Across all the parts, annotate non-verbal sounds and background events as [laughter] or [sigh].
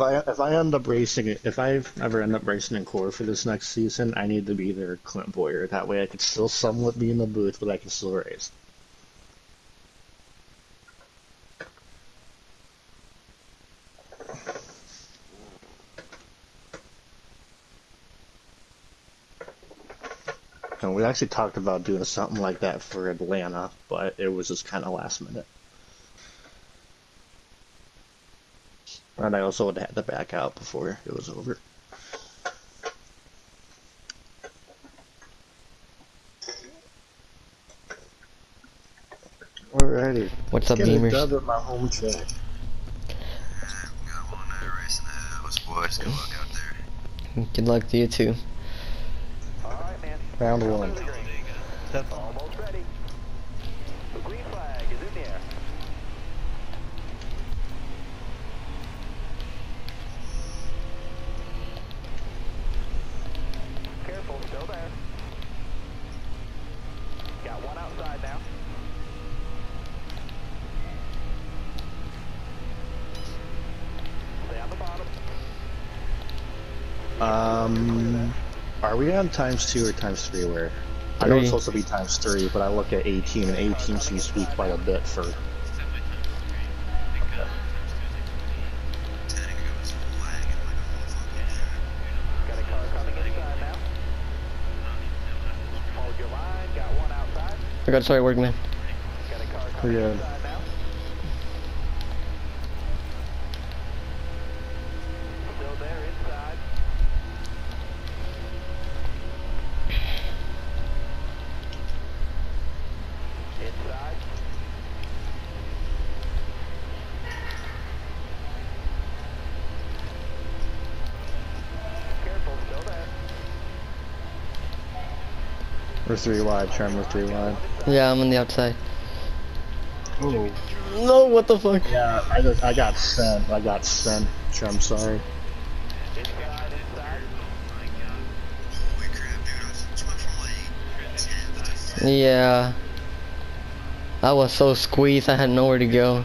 If I, if I end up racing it, if I ever end up racing in core for this next season, I need to be their Clint Bowyer. That way I could still somewhat be in the booth, but I can still race. And we actually talked about doing something like that for Atlanta, but it was just kind of last minute. And I also would have had to back out before it was over. Alrighty. What's up, Get a gamers? dub at my home track. got one there racing ahead of us, boys. Good luck out there. Good luck to you too. Alright, man. Round one. Almost ready. The green flag is in the air. Careful, still there. Got one outside now. Stay on the bottom. Um, are we on times two or times three? Where I know it's supposed to be times three, but I look at 18, and 18 seems to be quite a bit for. Ten goes lagging like a motherfucker. Got a car coming inside now. Hold your line. Got one outside. I got sorry work, man. Got a car coming Yeah. inside now. Still there inside. Inside. Careful, still there. We're three wide, Trem. We're three wide. Yeah, I'm on the outside. Oh. No, what the fuck? Yeah, I just, I got sent. I got sent. Trem, sorry. Inside, inside. Holy crap, dude. I was just went from like 10th to 5th. Yeah. I was so squeezed, I had nowhere to go.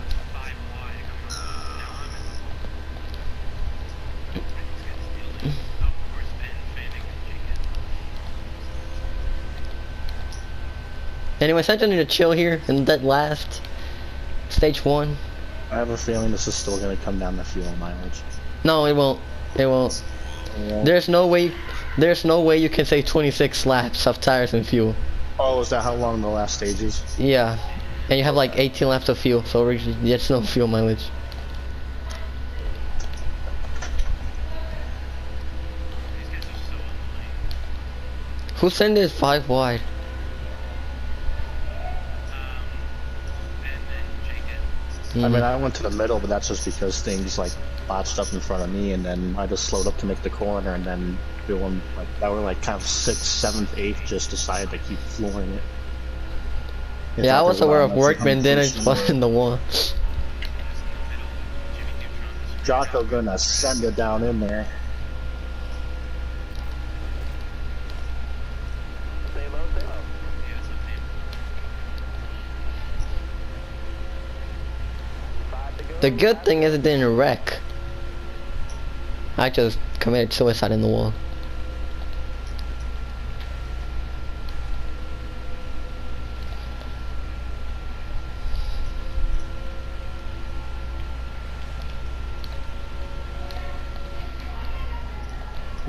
I need to chill here in that last stage one. I have a feeling this is still gonna come down to fuel mileage. No, it won't. It won't. There's no way. There's no way you can say 26 laps of tires and fuel. Oh, is that how long the last stage is? Yeah, and you have like 18 laps of fuel, so there's no fuel mileage. Who sent this five wide? I Hmm. mean, I went to the middle, but that's just because things like botched up in front of me, and then I just slowed up to make the corner, and then doing like that were like kind of sixth, seventh, eighth, just decided to keep flooring it. It's yeah, I was aware of workman, then it unfortunate. was in the wall. Jocko gonna send it down in there. Stay low, stay low. Five to go. The good thing is it didn't wreck. I just committed suicide in the wall.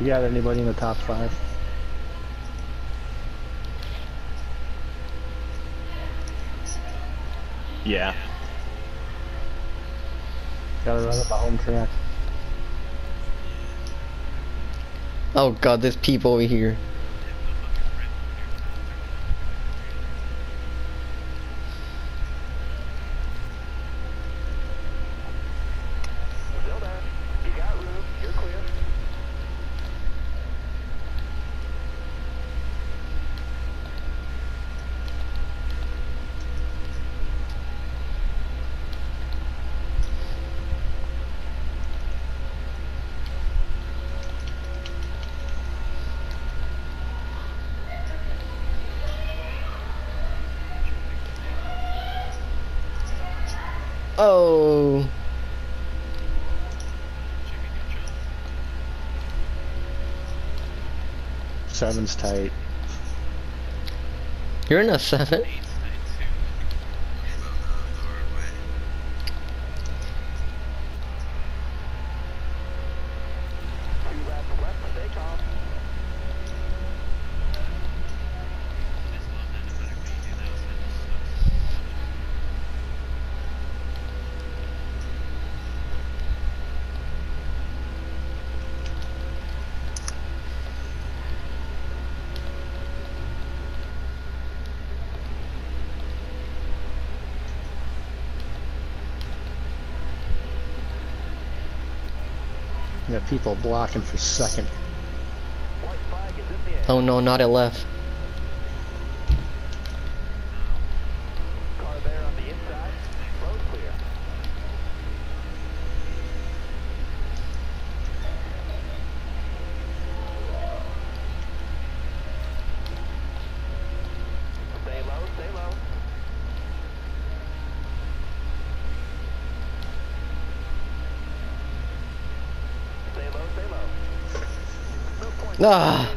You got anybody in the top five? Yeah. Gotta run up the home track. Oh god, there's people over here. Oh. Seven's tight. You're in a seven. people blocking for second. Oh no, not at left. 자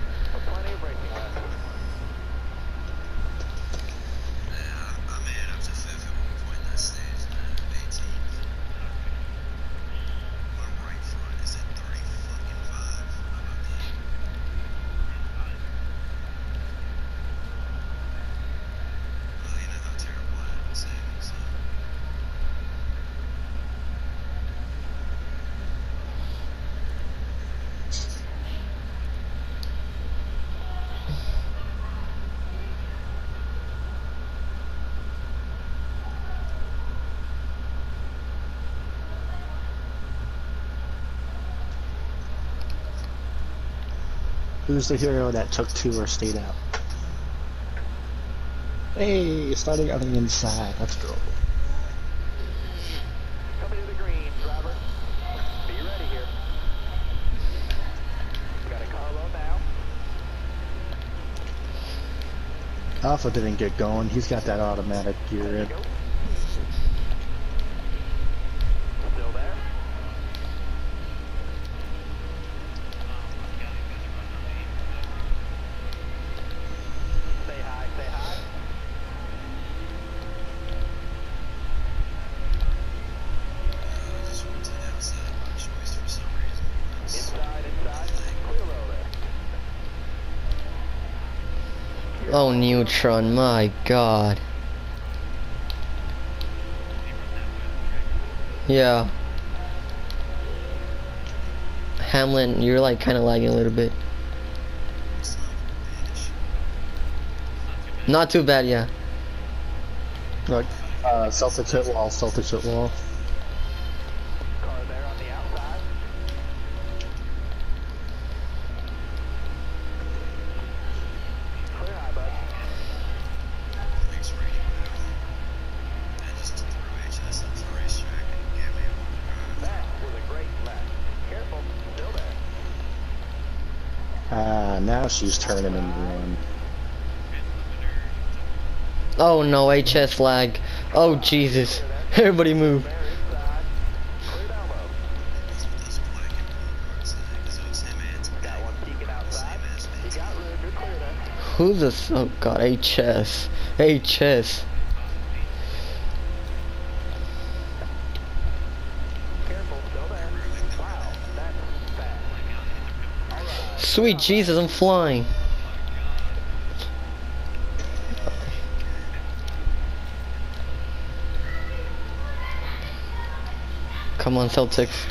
Who's the hero that took two or stayed out? Hey, starting on the inside. Let's go. Alpha didn't get going. He's got that automatic gear in. Neutron, my god. Yeah. Hamlin, you're like kind of lagging a little bit. Not too bad, yeah. Like, uh, Celtic hit wall, Celtic hit wall. she's turning in the run. Oh no, HS lag. Oh Jesus. [laughs] Everybody move. Who's this? Oh god, HS. HS. Sweet oh. Jesus, I'm flying. Come on, Celtics.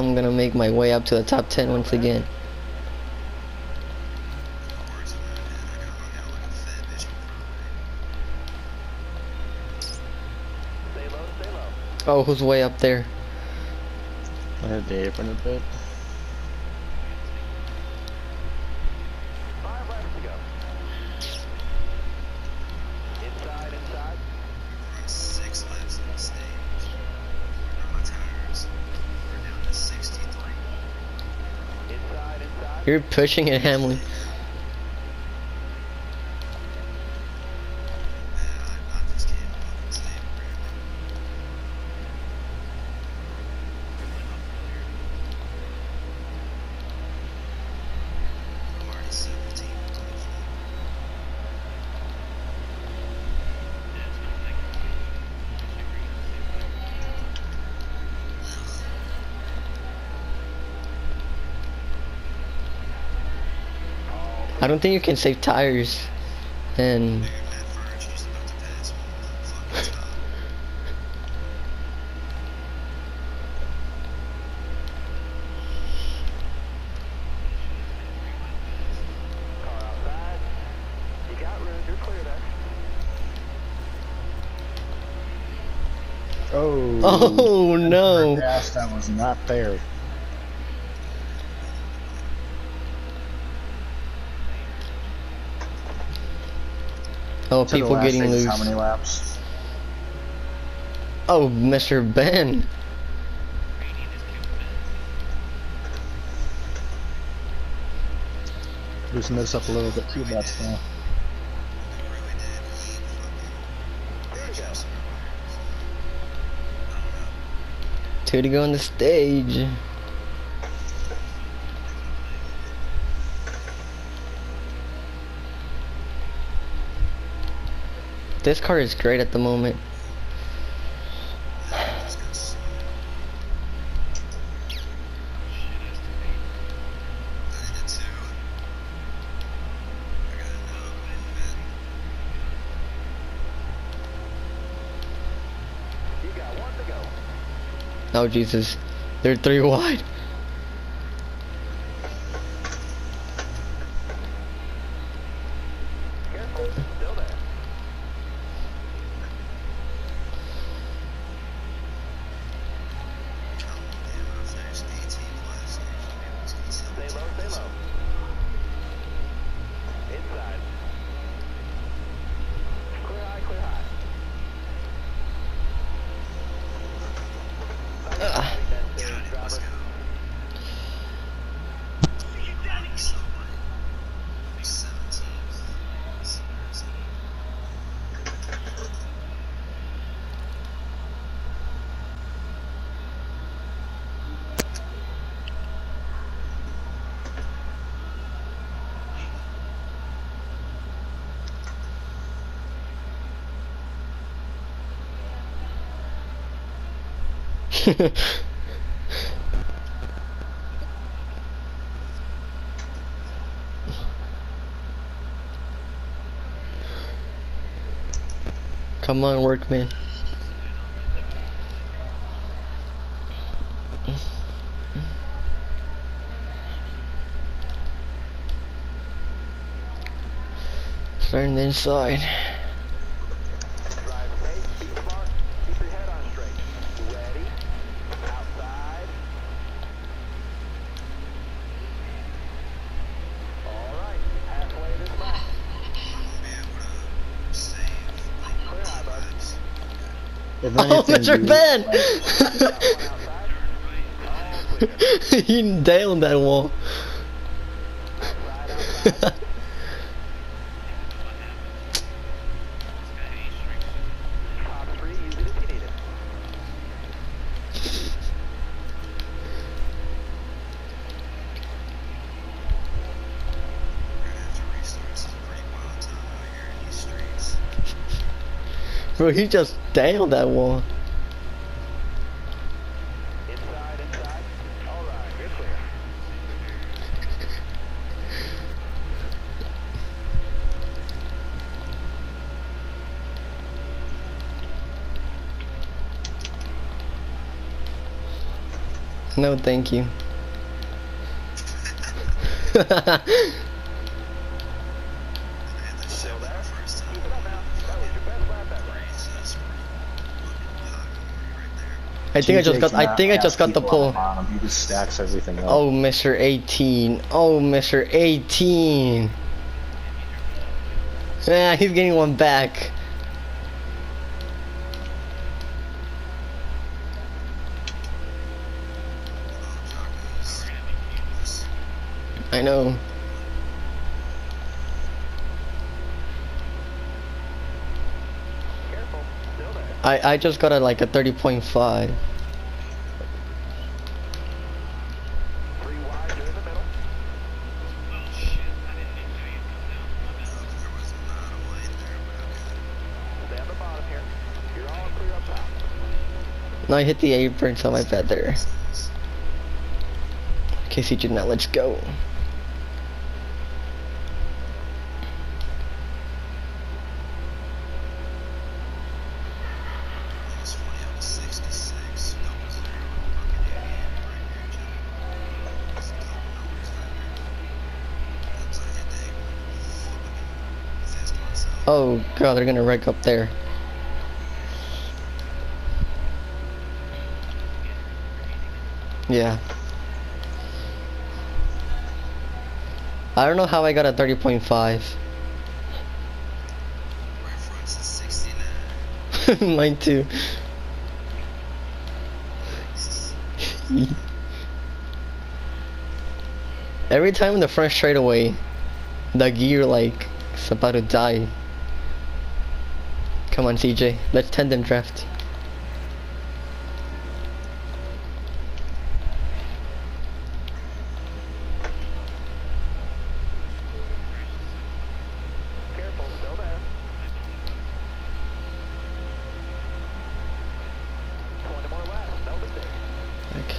I'm gonna make my way up to the top 10 once again. Oh, who's way up there? I have to open a bit. Pushing and handling. Yeah, I, I just can't fucking stay apparently. I'm already 17. I don't think you can save tires. And Nigga, Matt Furge, he's about to pass me on the fucking top. Car outside. You got room. You're clear there. Oh. [laughs] oh no! Gas that was not there. Oh, To people getting loose. How many laps? Oh, Mr. Ben. Loosen this up a little bit. Few laps now. He really did. He fucking adjusted our wires. I don't know. Two to go on the stage. This car is great at the moment. Oh Jesus, they're three wide. Careful. Still there. Come on, damn, I finished 18 laps. and I was gonna Stay tell low. me Stay low. Inside. Clear high. Clear high. Ah. That's Got it, it, let's driver. go. So, like, 17. So, there's [laughs] Come on, workman. Starting the inside. Drive safe. Keep smart. Keep your head on straight. Ready. Outside. All right. Halfway this lap. be able to save, like, Clear high, bud. laps. If Oh, anything, Mr. you- Ben! Got one outside. All clear. he nailed that wall. Outside. Outside. Top three. Use it if you need it. We're gonna have to restart. This is a pretty wild time out here in these streets. Bro, he just nailed that wall. [laughs] Inside. Inside. All right. You're clear. No, thank you. I had this shit Still for there? the first time. Keep it up now. That was your best lap ever. Breeze, that's pretty fucking hot thank you. [laughs] I think I just got. I think I just got the people pull. He just stacks everything up. Oh, Mr. 18. Oh, Mr. 18. Yeah, he's getting one back. Oh, Jocko's. This I know. There. I I just got a like a 30.5. Three wide, you're in the middle. Oh shit, I didn't let's you'd come down. My bad. There was not a way there, but okay. Stay on the bottom here. You're all clear up top. No, I hit the apron, so my bad there. Okay, CJ, now let's go. It's funny, I was 66, no was there, fucking idiot right here, Jack. Just don't know what's happening. Once I hit the apron, fucking fist myself. Oh god, they're gonna wreck up there. Yeah. I don't know how I got a 30.5. Right front's [laughs] a 69. Mine too. Every time in the front straightaway, the gear like is about to die. Come on, CJ, let's tandem draft. Careful. Still there. Twenty more left. No mistake. Like,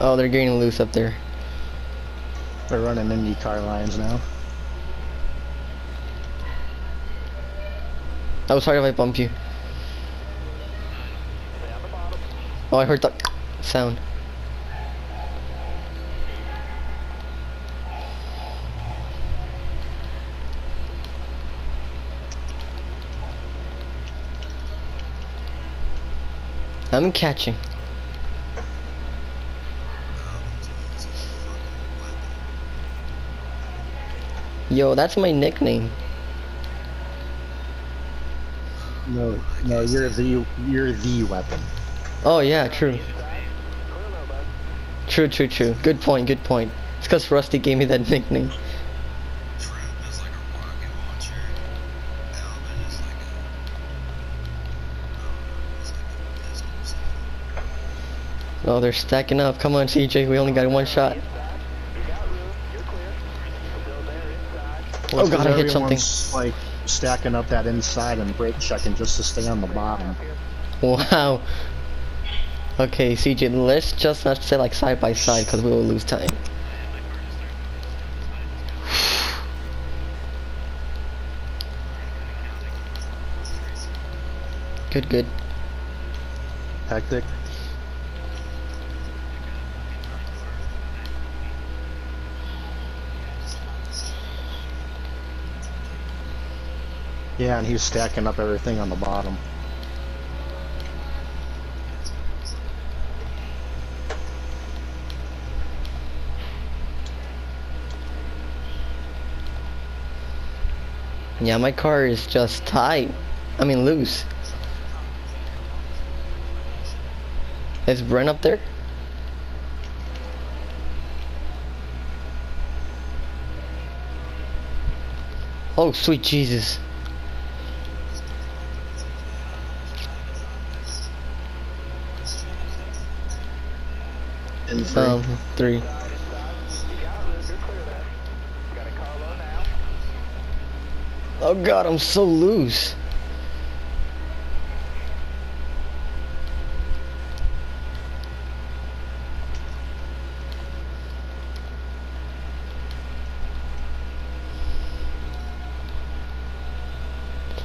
oh, they're getting loose up there. They're running Indy car lines now. I was sorry if I bumped you. Stay on the bottom. Oh, I heard that sound. I'm catching. Yo, that's my nickname. No, no, you're the you're the weapon. Oh yeah, true. Clear low, bud. True, true, true. Good point, good point. It's because Rusty gave me that [laughs] nickname. Trap is like a rocket launcher. Alvin is like a. It's like a pistol or something. Oh, they're stacking up. Come on, CJ. We only got one shot. You got room. You're clear. Still there Oh, God, I hit something. Like stacking up that inside and brake checking just to stay on the bottom. Wow. Okay, CJ, let's just not say like side by side because we will lose time. [sighs] Good, good. Hectic. Yeah, and he's stacking up everything on the bottom. Yeah, my car is just tight. I mean, loose. Is Brent up there? Oh, sweet Jesus. In three. Um, three. You got room. You're clear there. Got a car low now. Oh god, I'm so loose.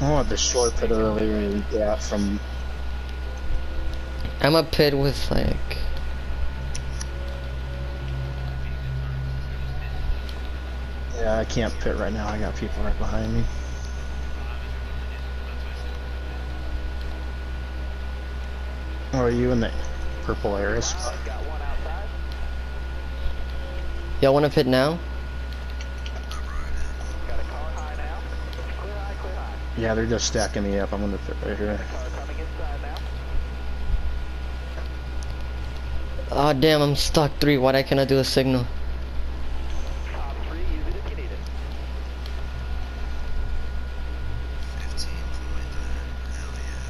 I want the short pit earlier and yeah, from I'm a pit with like yeah, I can't pit right now. I got people right behind me. Or are you in the purple Aris? Got one outside. y'all wanna pit now? I'm riding. Got a car high now. Clear high, clear high. Yeah, they're just stacking me up. I'm gonna fit right here. Car coming inside now. Oh damn, I'm stuck three. Why I cannot do a signal? Top three, use it if you need it. 15 point nine. Hell yeah.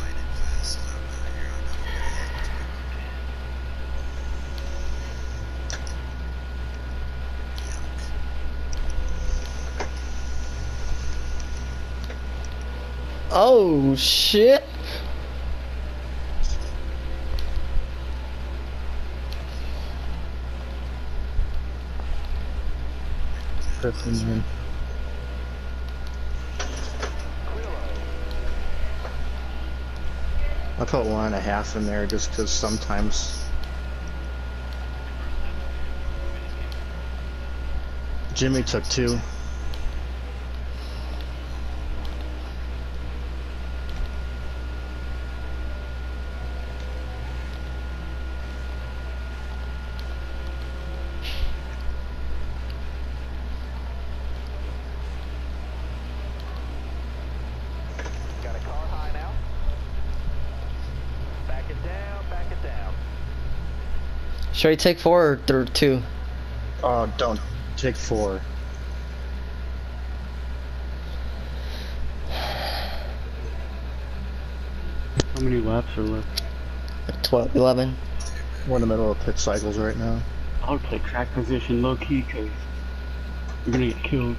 Light it fast as I'm out here. I know I'm gonna hit too. Yuck. Oh shit! I put one and a half in there just because sometimes. Jimmy took two. Got a car high now. Back it down, back it down. Should I take four or th- two? Oh, don't take four. How many laps are left? 12, 11. We're in the middle of pit cycles right now. I would play track position low key because you're gonna get killed.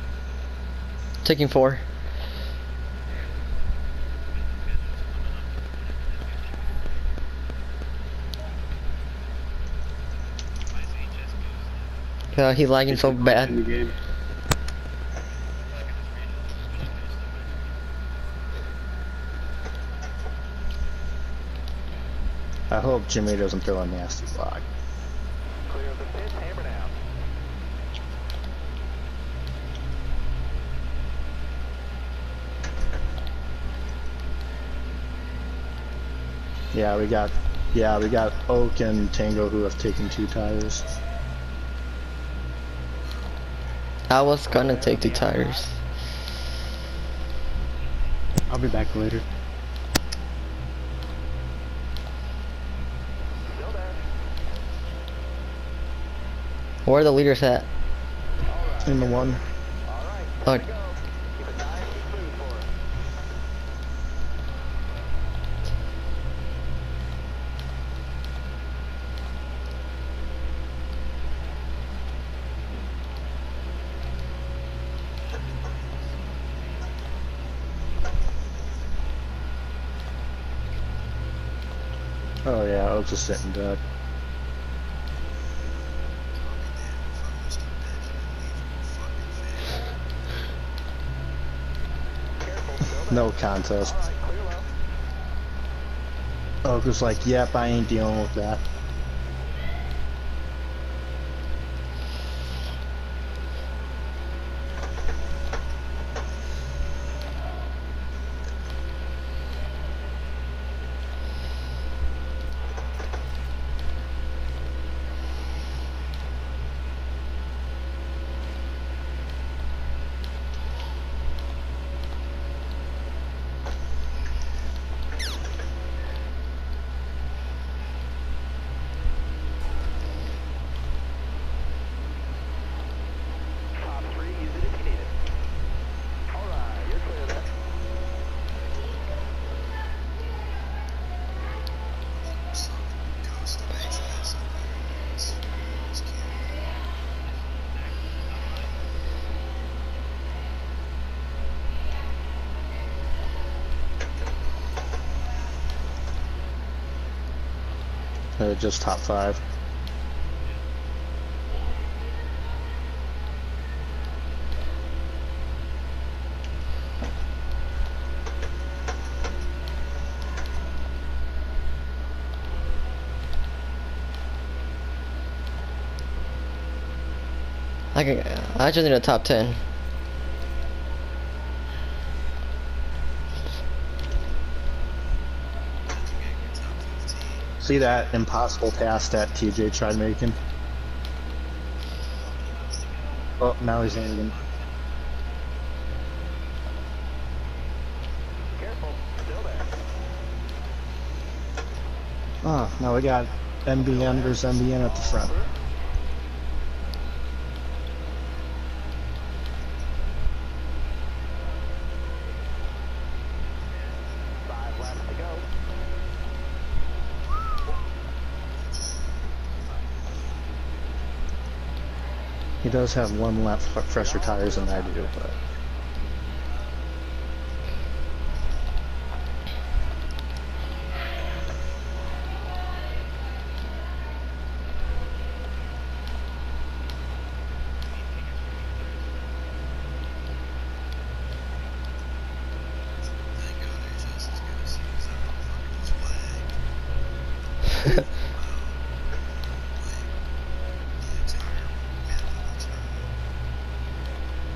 Taking four. Uh, he lagging so bad. I hope Jimmy doesn't throw a nasty block. Clear of the pits, hammer down. Yeah, we got, yeah, we got Oak and Tango who have taken two tires. I was gonna take the tires. I'll be back later. Where are the leaders at? In the one. All right, Oh, go. Keep it nice and smooth for us. Oh yeah, Oak's just sitting duck. Uh, Careful. No contest. All right, clear low. Oak was like, yep, I ain't dealing with that. Top three, use it if you need it. All right, you're clear there. Some ghost makes this up there. It's, it's cute. Uh, just top five. I can, I just need a top 10. How'd you get your top 15? See that impossible task that TJ tried making? Oh, now he's in again. Careful. Still there. Oh, now we got MBN versus MBN at the front. Five laps to go. He does have one lap fresher tires than I do, but Thank God HS is gonna see because I don't fucking just lag. Like, the entire mid of the time. Okay, I'm in the top 10. This dude is in 15.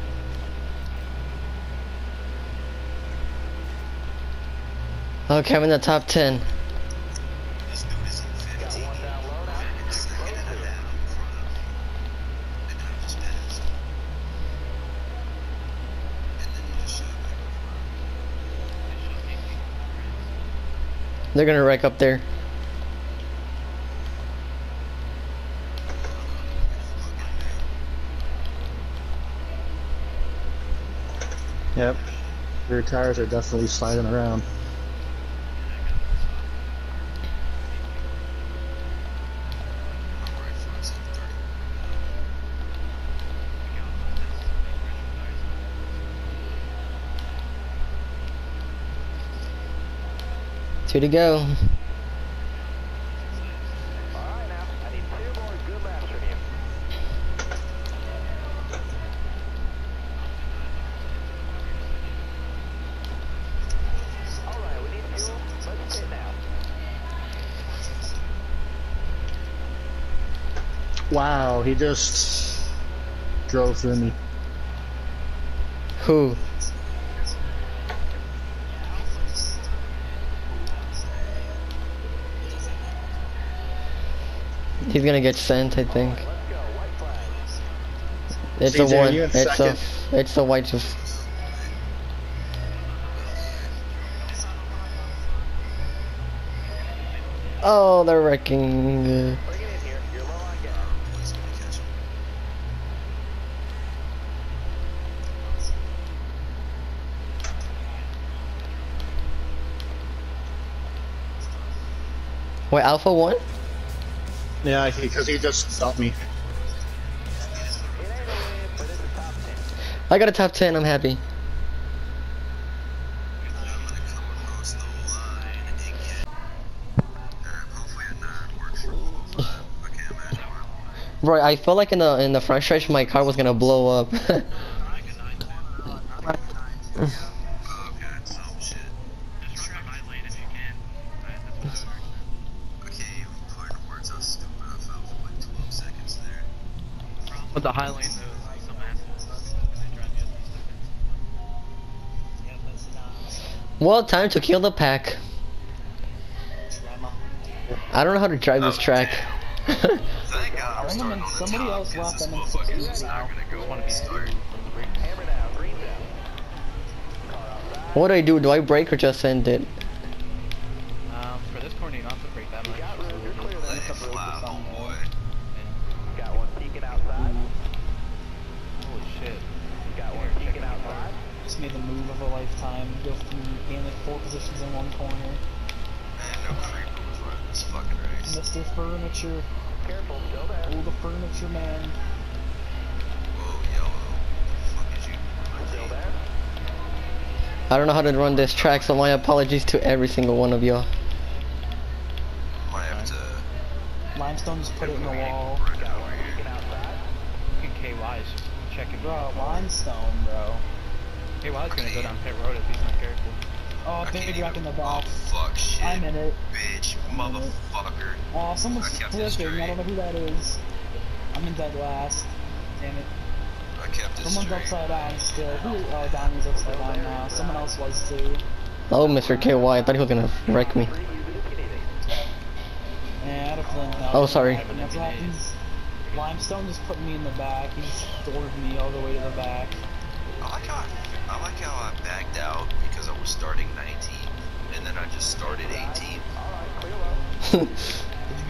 One down low now. Fucking second and a half in front of me. And then I just passed. And then you just shot back in front. They're gonna wreck up there. yep. Rear tires are definitely sliding around. My right front's at 30. Two to go. All right now. I need two more good laps from you. All right, we need fuel. Let's pit now. Wow, he just drove through me. Who? He's gonna get sent, I think. Let's go. White flag. It's CJ, a one. It's a. It's a white. Oh, they're wrecking. Bring it in here. You're low on gas. Boys gonna catch him. Wait, Alpha one? Yeah, because he just stopped me. 10. I got a top ten. I'm happy. [sighs] Bro, I felt like in the in the front stretch my car was gonna blow up. [laughs] well, time to kill the pack. I don't know how to drive this track. Thank God I'm starting on the somebody top, else 'cause left this them in motherfucker is 16 not gonna go want on to be start. from the break. Hammer down. Green down. Car outside. what do I do? Do I break or just end it? Um, for this corner, you don't have to break that much. Got room. You're clear Let there. it fly, homeboy. Got one peeking outside. Holy shit. Got one Here, check peeking my car. outside. Just made the move of a lifetime. Go through gain like four positions in one corner. Man, no creeper was running this fucking race. Mr. Furniture. Careful. Still there. Oh, the furniture man. Whoa, yellow. Fuck is you? Still there. I don't know how to run this track, so my apologies to every single one of y'all. Might have to. Limestone just put it in the wall. Right Got over one here. peeking outside. Fucking KY checking Bro, limestone, bro. KY's gonna go down pit road if he's not careful. Oh, I can't in the even- box. Oh, fuck, shit. I'm in it. Bitch, motherfucker. Oh, someone's I kept this flipping. I don't know who that is. I'm in dead last. Damn it. I kept this Someone's straight. upside down still. Who? Uh, oh, Donnie's upside down now. Someone else was too. Oh, Mr. KY, I thought he was gonna wreck me. Use it if you need it. Yeah, I had a flint. Oh, sorry. And that's what happens. Limestone just put me in the back. He just doored me all the way to the back. I like how I, I like how I backed out because I was starting 19, and then I just started 18. Alright, clear low. [laughs] Did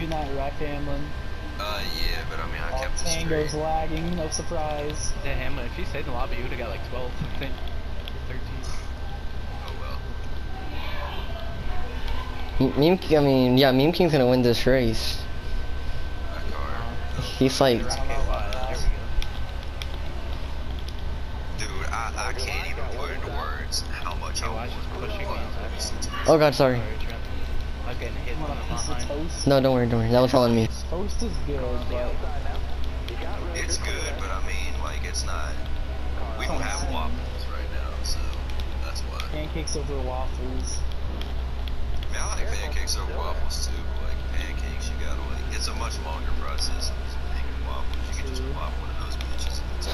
you get that wreck, Hamlin? Uh, yeah, but I mean I Oh, kept it Tango's straight. lagging, no surprise. Yeah, Hamlin, if you stayed in the lobby, you would have got like 12, I think. 13. Oh well. Meme, I mean, yeah, Meme King's gonna win this race. That car. He's like, Okay, wow, there we go. Dude, I, I can't even put into words how much I Okay, want pushing me. oh god, sorry. Sorry, Trent. I was getting hit Want from a the piece of behind. toast? No, don't worry, don't worry. That was all on me. Toast is good, but Outside now. You got room. It's good, but I mean, like, it's not. We don't have waffles right now, so that's why. pancakes over waffles. I mean, I like pancakes over waffles too, but like pancakes, you gotta like, it's a much longer process than just making waffles. You can just True. one of those bitches and it's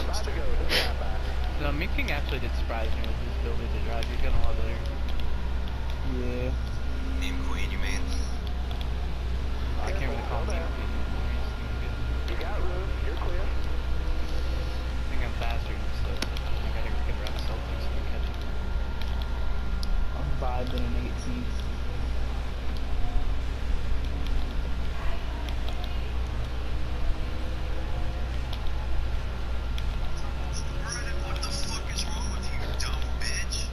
About to toasted. go to the snapback. No, Meat King actually did surprise me with his ability to drive. He's got a lot there. Yeah. Meme queen, you mean? I can't really call him Meat King anymore. He's doing good. You got room. You're clear. I think I'm faster and stuff. I gotta get around the Celtics and catch him. I'm vibing an 18th. Brennan, what the fuck is wrong with you, you dumb bitch?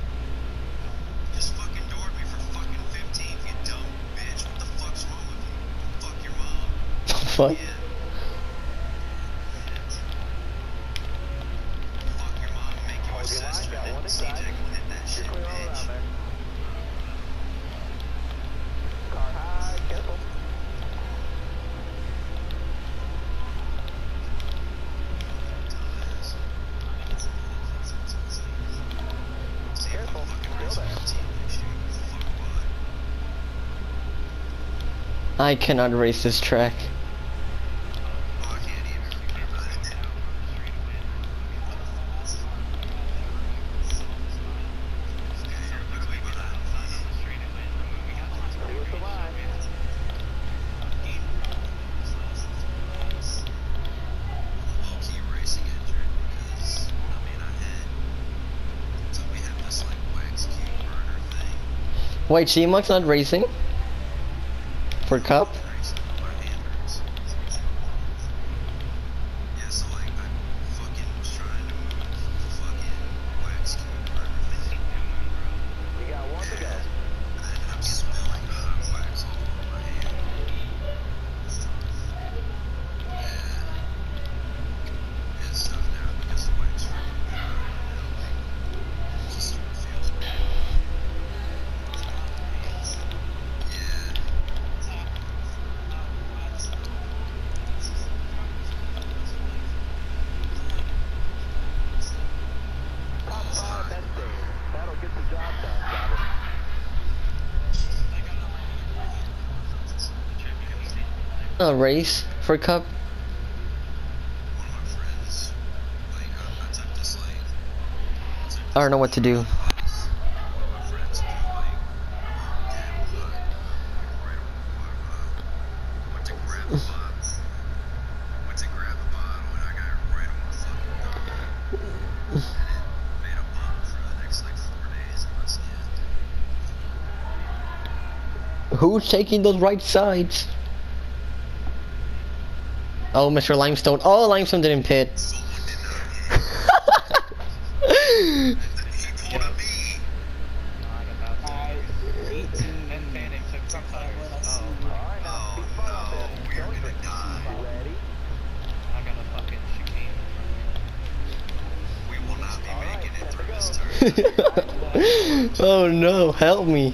Just fucking doored me for fucking 15, you dumb bitch. What the fuck's wrong with you? Fuck your mom. Fuck. Yeah. Fuck your mom and make you a Hold your line, sister, got and one then inside. CJ can hit that You're shit, clear all bitch. around there. Car high, careful. Dumbass. See if Careful, I'm fucking still racing there. your team next year, you fuck I cannot race this track. Oh, I can't even. I did. Okay, you're literally behind. Stay with the line. low-key racing injured because, I mean, I had, so we have this, like, wax cube burner thing. Wait, G-Muck's not racing? For Cup? Racing, my hand hurts. Yeah, so, like, I fucking was trying to move the fucking wax cube burner thing. You got one to go. I ended up spilling hot wax all over my hand. Yeah. It's tough now because the wax freaking dry and it just sort of feels bad. Yeah. Top five, that's Dave. That'll get the job done, driver. A race for a Cup? I don't know what to do. Who's taking those right sides? Oh, Mr. Limestone. Oh, Limestone didn't pit. [laughs] oh no, help hit.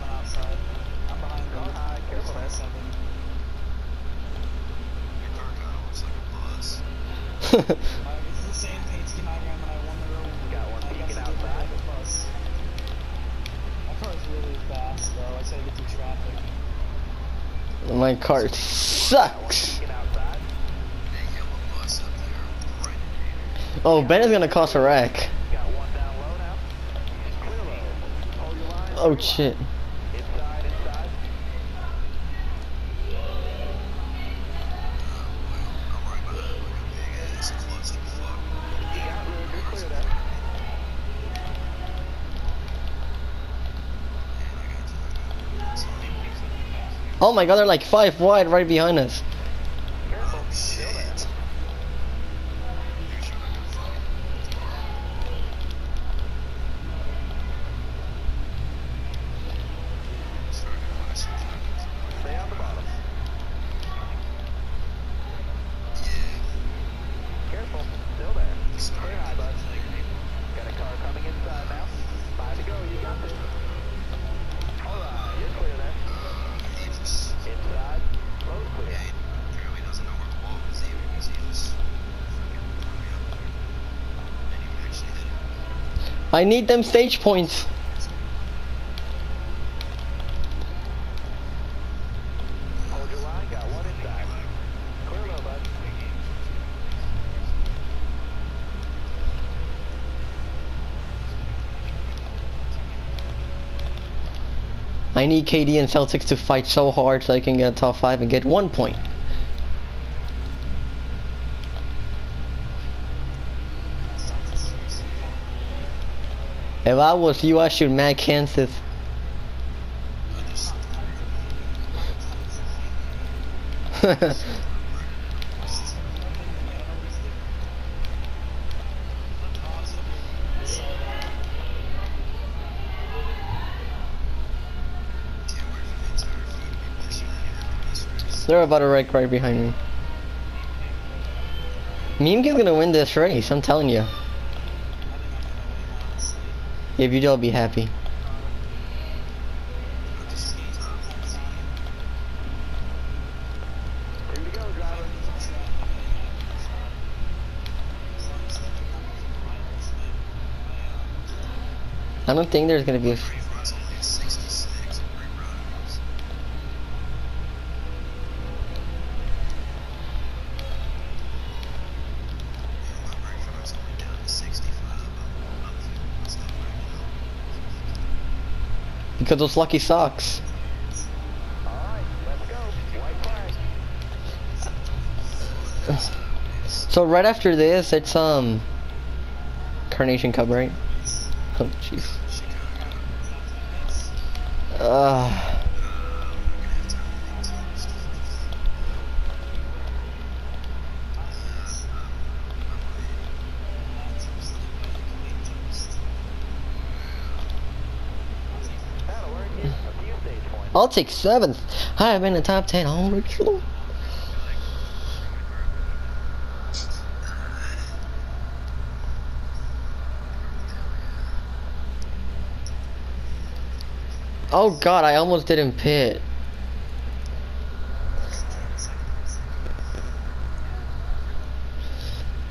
right in sucks. Oh, Ben is gonna cause a wreck. Oh one down low now. Clear low. Hold your line. Oh shit. Inside, inside. I'm right behind like a big ass clutch of fuck. You got room. You're clear there. Oh my god, they're like five wide right behind us. Oh shit. Pretty sure I got fucking Sorry, I wanna see fucking- Stay on the bottom. Careful. Still there. Clear high, bud. Got a car coming inside now. Five to go. You got this. Alright, you're clear there. He's- Inside. Road clear. Yeah, he apparently doesn't know where the wall is either, because he just fucking threw me up there. Didn't even actually hit it. I need them stage points. I need KD and Celtics to fight so hard so I can get top five and get one point. If I was you, I should Matt Kansas. [laughs] They're about to wreck right behind me. Meme is gonna win this race, I'm telling you. If you do, I'll be happy. I don't think there's gonna be a. Free fries only at 66 and free riders. Yeah, my brake fries only down to 65, but I'm feeling myself right now. Because those lucky socks. So right after this, it's um. Carnational Cup, right? Oh jeez. Uh, That'll earn you a few stage points. I'll take seventh. I have been in the top ten oh, all week. Oh god, I almost didn't pit.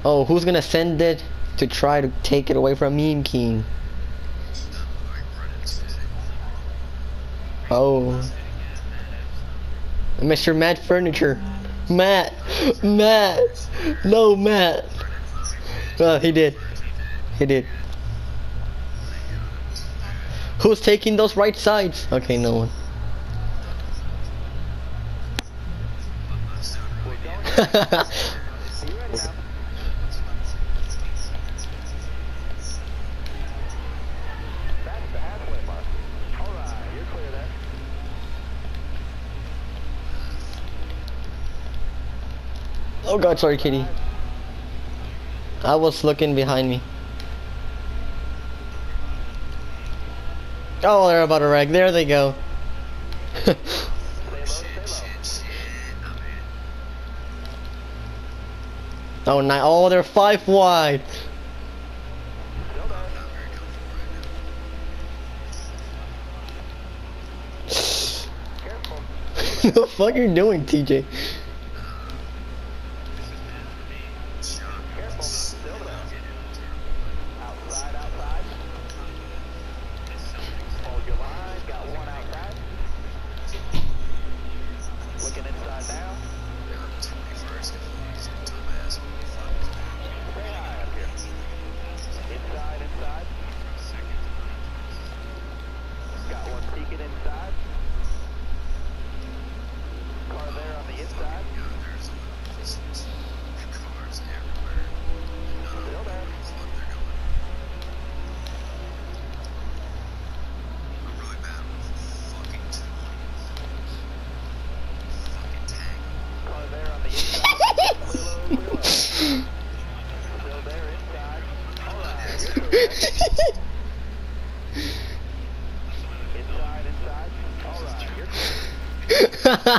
Oh, who's gonna send it to try to take it away from Meme King? Oh. Mr. Matt Furniture. Matt! Matt! No, Matt! Uh, he did. He did. Who's taking those right sides? Okay, no one. [laughs] Oh god, sorry, kitty. I was looking behind me. Oh, they're about to wreck. There they go. [laughs] oh, nine. Oh, they're five wide. [laughs] what the fuck are you doing, TJ? Well,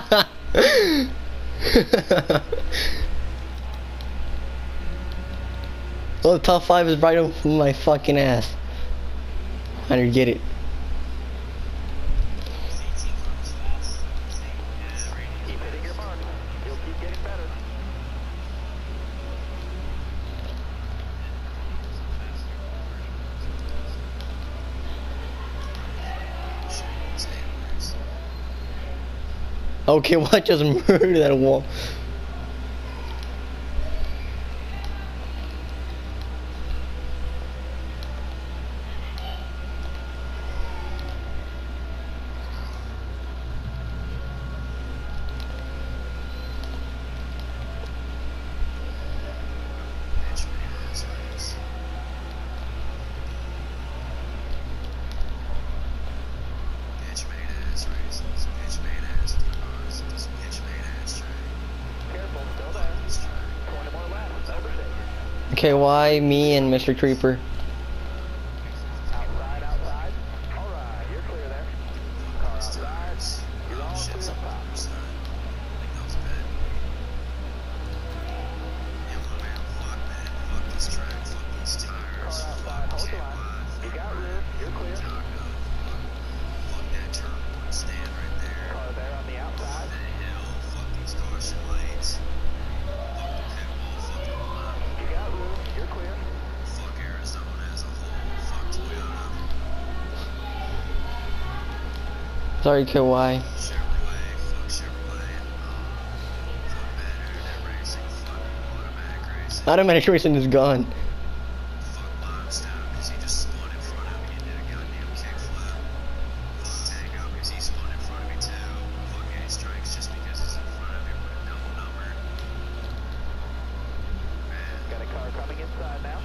the top five is right over my fucking ass. I didn't get it. Keep hitting your mark. You'll keep getting better. [laughs] Okay, what just murdered that wall? Careful, still there. 20 more laps. Overtake. Okay, why me and Mr. Creeper? Outside, outside. Alright, you're clear there. Car outside. You're all clear top. Car outside. Hold the line. You got room. You're clear. Car there on the outside. You got room. You're clear. Sorry, KY. Automatic racing is gone. [laughs] [laughs] [laughs] Got a car coming inside now.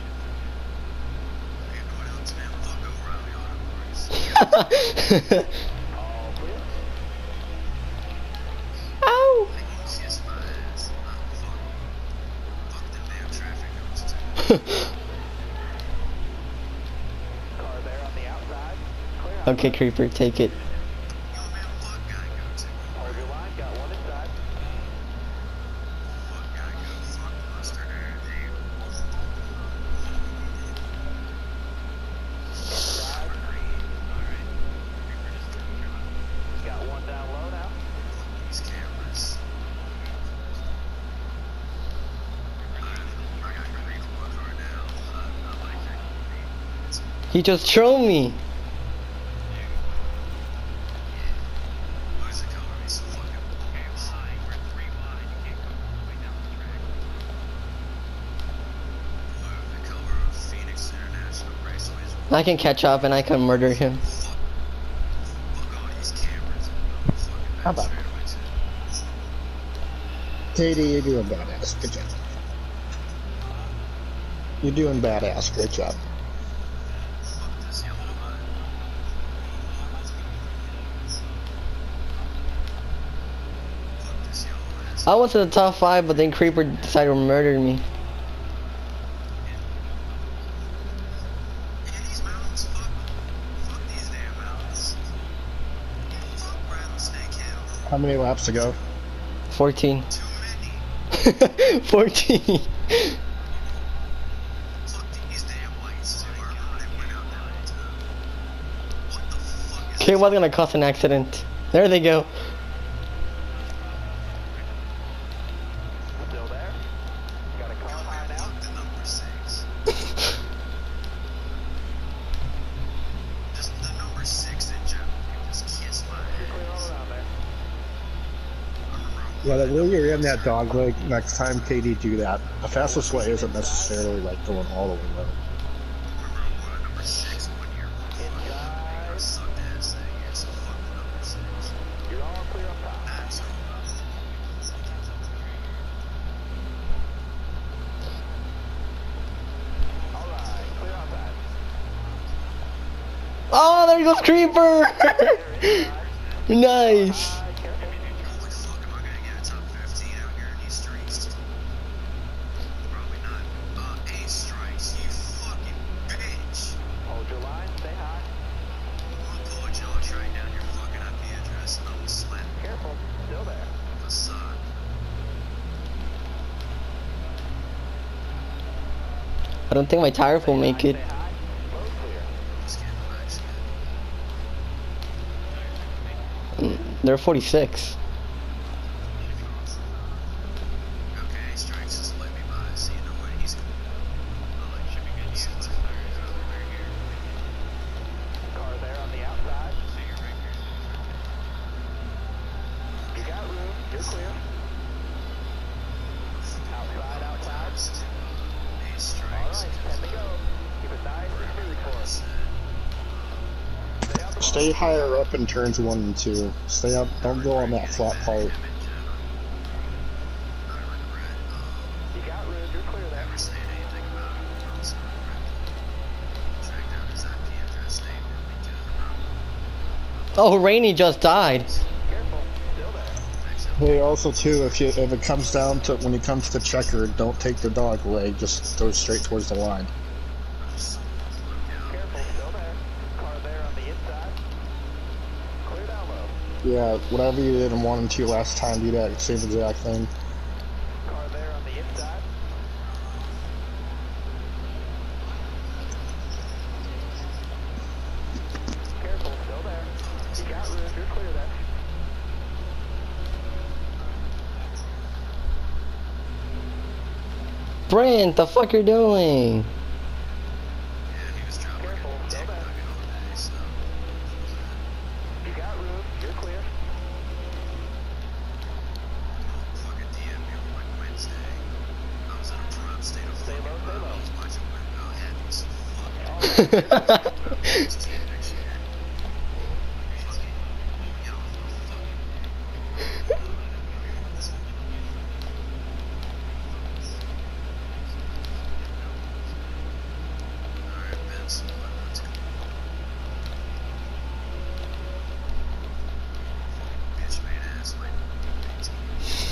All clear. Ow! Car there on the outside. Clear. Okay, Creeper, take it. He just trolled me. I can catch up and I can murder him. How about Katie, you're doing badass. Good job. You're doing badass. Great job. I was in the top five, but then Creeper decided to murder me. How many laps to go? 14. [laughs] 14. Okay, what's gonna cause an accident? There they go. when you're in that dog leg next time, KD, do that. The fastest way isn't necessarily like going all the way low. Oh, there goes Creeper! [laughs] nice. I don't think my tires will make it. Mm, they're 46. Stay higher up in turns one and two. Stay up, don't go on that flat part. Oh, Rainey just died. Hey, also too, if you if it comes down to when it comes to checker, don't take the dog leg. Just go straight towards the line. Yeah, whatever you did in 1 and 2 last time, do that same exact thing. Car there on the inside. Careful, still there. You got room, you're clear there. Brent, the fuck you're doing?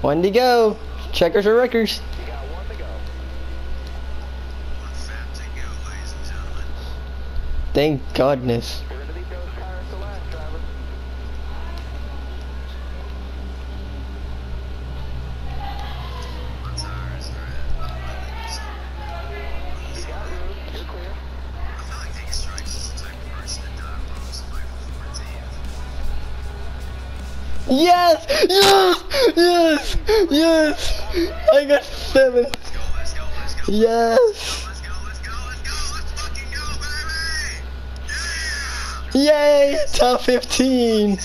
One to go. Checkers or wreckers? Thank goodness. Yes! Yes! Yes! Yes! I got seven. Yes! Yay! Top 15!